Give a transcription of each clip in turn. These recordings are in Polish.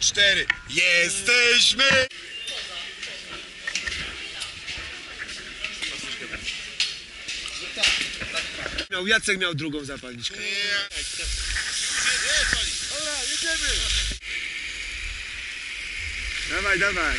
cztery. Jesteśmy! Miał Jacek miał drugą zapalniczkę. Dobra, jedziemy! Dawaj, dawaj.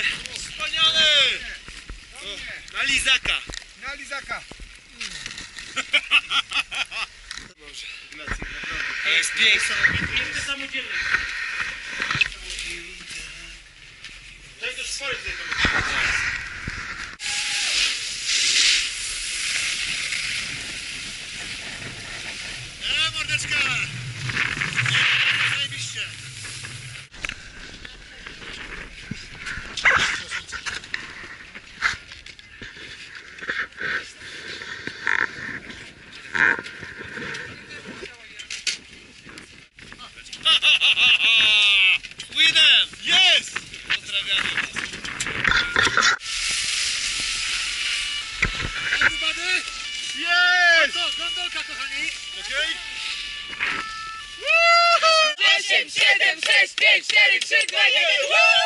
się. Wspaniale! Na lizaka. Na lizaka. Dobrze. Ale jest piękne. Jeszcze samodzielny. No to jest już spory tutaj Eee, mordeczka! 7, 6, 5, 4, 3, 2, 1.